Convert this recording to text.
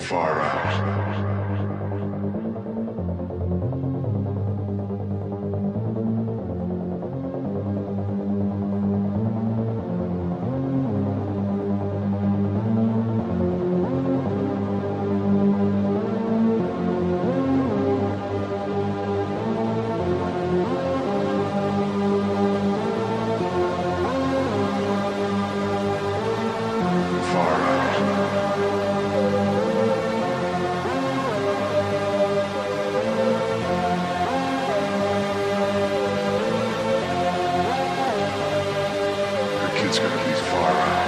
Far out. it's going to be far out.